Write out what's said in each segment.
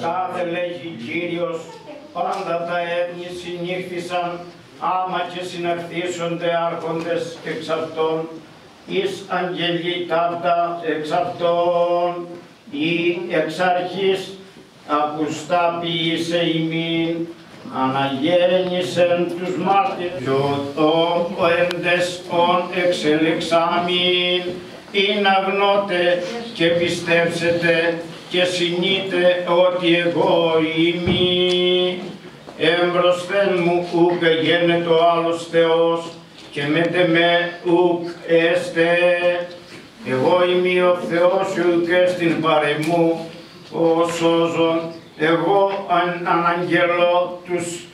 Κάθε λέγει Κύριος, πάντα τα έθνη συνήχθησαν, άμα και συναρτήσονται άρχοντες εξ αυτών, εις αγγελεί ταύτα εξ αυτών, ή εξ αρχής ακουστά ποιήσε ημίν, αναγέννησεν τους μάρτυρες, και ο έντες ον εξελεξάμιν, είναι αγνώτε και πιστέψετε και συνείτε ότι εγώ είμαι. Εμπροσθέν μου ουκ γένετο άλλος Θεός και μέτε με ουκ έστε. Εγώ είμαι ο Θεός ουκ στην παρεμού, ο σώζον. Εγώ αν αναγγελώ τους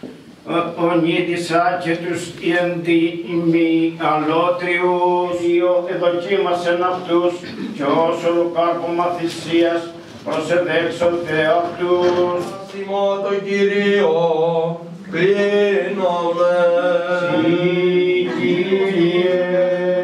ονίδησα και τους ιεντήμοι αλότριους, δύο εδοκίμασεν αυτούς και όσο κάρπωμα θυσίας προσεδέξονται αυτούς. Θυμώ το Κυρίο, κλείνομαι. Συ, Κύριε,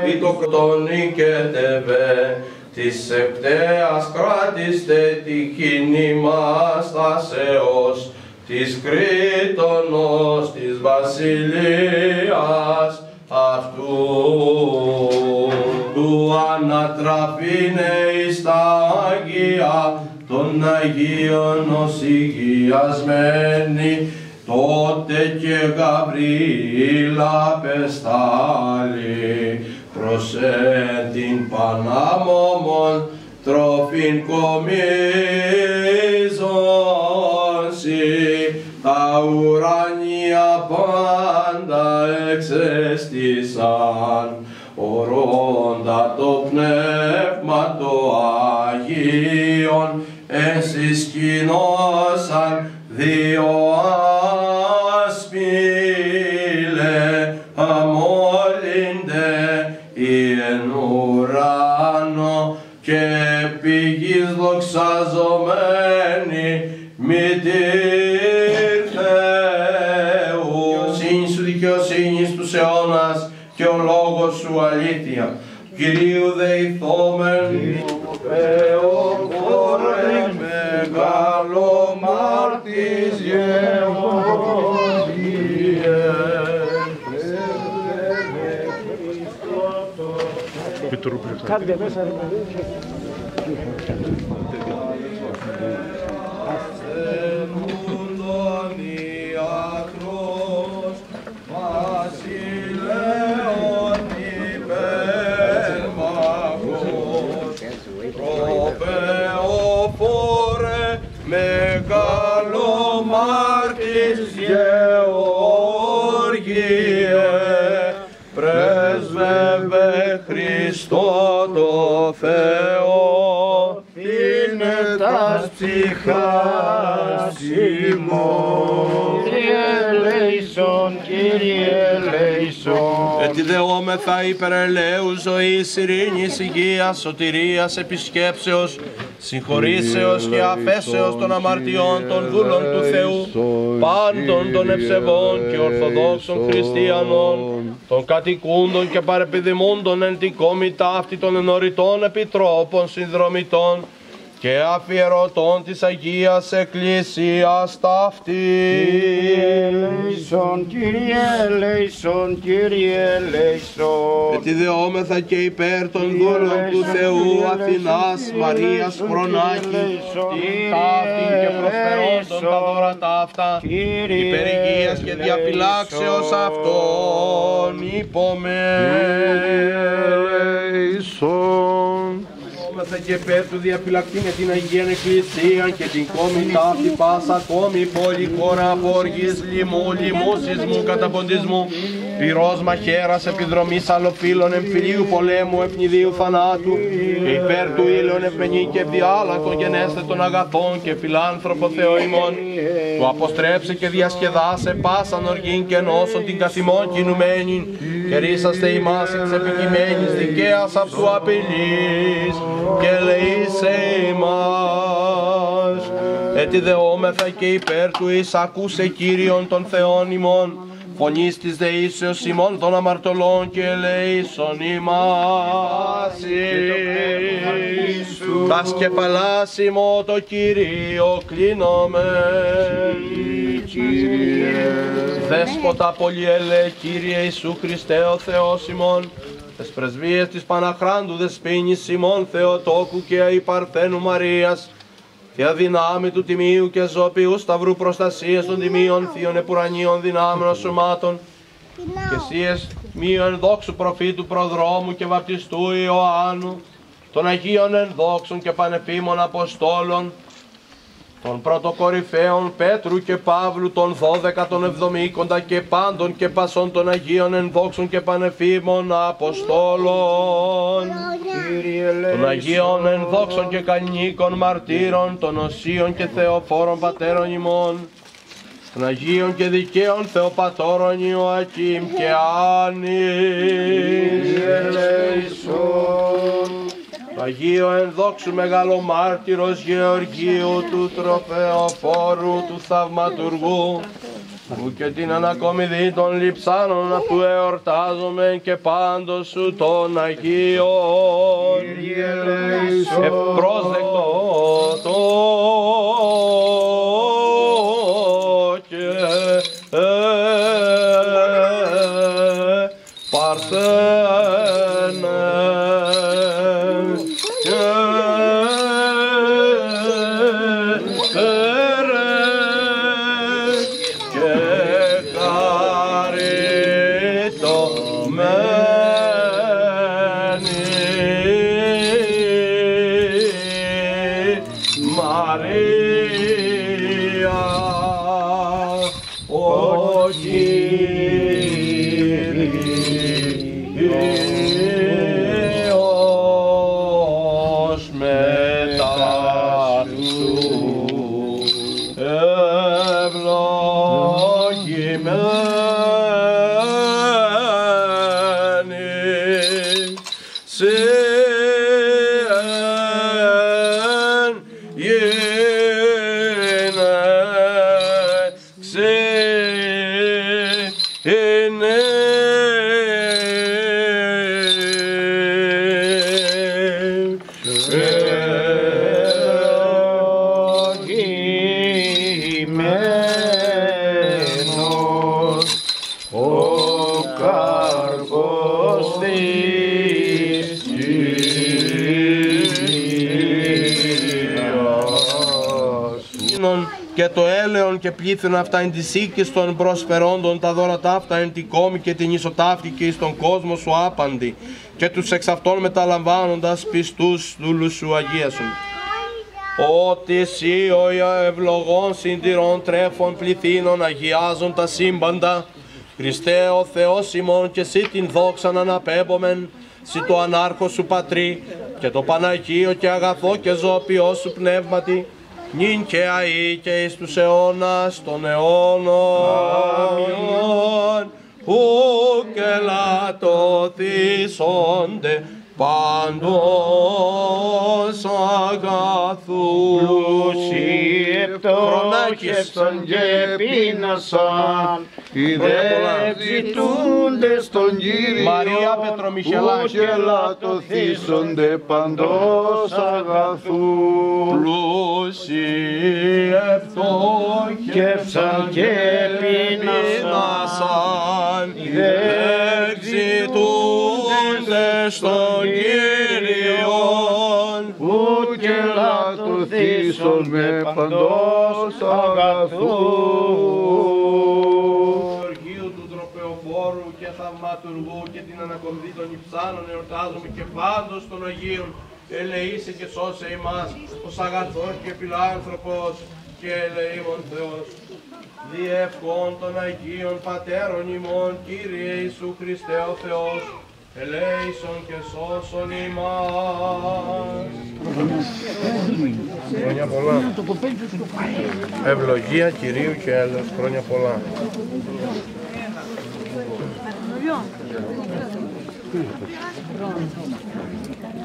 Ή το κτον νικέτευε, της επτέας κράτηστε τη κίνημα στάσεως, της Κρήτονος της βασιλείας αυτού. Του ανατραπήνε εις τα Αγία των Αγίων ως υγιασμένη, τότε και Γαβρίλα πεστάλη προς εν την Πανάμωμον τροφήν κομίζωση τα ουράνια πάντα εξεστήσαν ορώντας το πνεύμα το Αγίον εσυσκηνώσαν δύο άσπηλε αμόλυνται εν ουράνο και πηγής δοξαζομένη μητήρ Θεού. Δικαιοσύνη σου δικαιοσύνης τους αιώνας και ο λόγος σου αλήθεια. Κυρίου δεηθόμεν Bir tur bırakalım. Kadde mesela. Τα ψυχάς ημών. Κύριε ελέησον, Κύριε ελέησον. Ετι δεόμεθα υπερελαίου ζωής, ειρήνης, υγείας, σωτηρίας, επισκέψεως, συγχωρήσεως και αφέσεως των αμαρτιών των δούλων του Θεού, πάντων των ευσεβών και ορθοδόξων χριστιανών, των κατοικούντων και παρεπιδημούντων εν την κόμη ταύτη των ενωριτών επιτρόπων συνδρομητών και αφιερωτών της Αγίας Εκκλησίας ταύτη. Ελέησον, Κύριε ελέησον, Κύριε ελέησον. Ετιδεόμεθα και υπέρ των δούλων του Θεού Αθηνάς Μαρίας Χρονάκη την ταύτην και προσφερόντων τα δώρα ταύτα υπέρ υγείας και διαφυλάξεως αυτών είπαμε Δόμεθα και υπέρ του διαφυλακτή με την Αγία Εκκλησία και την κόμη ταύτη πάσα κόμη πόλη χώρα από οργής λοιμού, λοιμού, σεισμού, καταποντισμού πυρός μαχαίρας, επιδρομής αλλοφύλων, εμφυλίου πολέμου, ευνηδίου θανάτου και υπέρ του ήλιον ευμενή και διάλακτον γενέστε των αγαθών και φιλάνθρωπο Θεό ημών που αποστρέψε και διασκεδάσε πάσαν οργήν και νόσον την καθημόν κινουμένη και ρίσαστε ημάς εξ επικειμένης δικαίας αυτού απειλής και λέει σε ημάς έτι δεόμεθα και υπέρ του εις ακούσε Κύριον των Θεών ημών, φωνής της δεήσεως ημών των αμαρτωλών και ελέησον ημάς. Τα σκεφαλάς ημώ το Κύριο κλείνομεν. Δέσποτα πολυέλε Κύριε Ιησού Χριστέ ο Θεός ημών, τες πρεσβείες της Παναχράντου Δεσποίνης ημών Θεοτόκου και Αϊπαρθένου Μαρίας, Θεία δυνάμει του Τιμίου και Ζωπιού Σταυρού προστασίας των Τιμίων Θείων Επουρανίων δυνάμεων σωμάτων, και εσείς μείο ενδόξου προφήτου προδρόμου και βαπτιστού Ιωάννου, των Αγίων ενδόξων και πανεπίμων Αποστόλων, των πρωτοκορυφαίων Πέτρου και Παύλου, των δώδεκα των εβδομήκοντα και πάντων και πασών των Αγίων ενδόξων και πανεφήμων Αποστόλων, των Αγίων ενδόξων και κανίκων μαρτύρων, των Οσίων και Θεοφόρων Πατέρων ημών, των Αγίων και δικαίων Θεοπατώρων Ιωακήμ και Άννης, το Αγίο ενδόξου μεγαλομάρτυρος Γεωργίου του τροφεοφόρου του θαυματουργού που και την ανακομιδή των λειψάνων αυτού εορτάζομαι και πάντως σου των Αγίων ευπρόσδεκτο το και παρθένε Jesús. Και το έλεον και πλήθουν αυτά εν της οίκης των προσφερόντων τα δώρα ταύτα εν την κόμη και την ισοτάφτη και εις τον κόσμο σου άπαντη και τους εξ αυτών μεταλαμβάνοντας πιστούς δούλους σου αγίασουν. Ότι εσύ ο ευλογών συντηρών τρέφων πληθύνων αγιάζουν τα σύμπαντα Χριστέ ο Θεός ημών και εσύ την δόξαν αναπέμπομεν Συ το ανάρχο σου πατρί και το Παναγίο και αγαθό και ζώπιό σου πνεύματι νυν και αεί και εις τους αιώνας των αιώνων. Ου και λατωθήσονται πάντως αγαθούς. Επτόχευσαν και πείνασαν δεν ζητούνται στον Κύριο Μαρία Πετρομιχελάκη. που και λατωθήσονται παντός αγαθούς. Πλούσιοι Κεύσαν και πεινάσαν δεν ζητούνται στον Κύριον που και λατωθήσονται παντός αγαθούς θαυματουργού και την ανακομιδή των υψάνων εορτάζουμε και πάντως των Αγίων ελεήσε και σώσε ημάς ως αγαθός και φιλάνθρωπος και ελεήμων Θεός. Διευκόν των Αγίων Πατέρων ημών Κύριε Ιησού Χριστέ ο Θεός ελέησον και σώσον ημάς. Χρόνια πολλά. Ευλογία Κυρίου και έλεος. Χρόνια πολλά.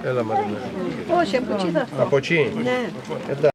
Έλα Μαρινέ. Όχι, από εκεί θα Από εκεί. Ναι. Εντάξει.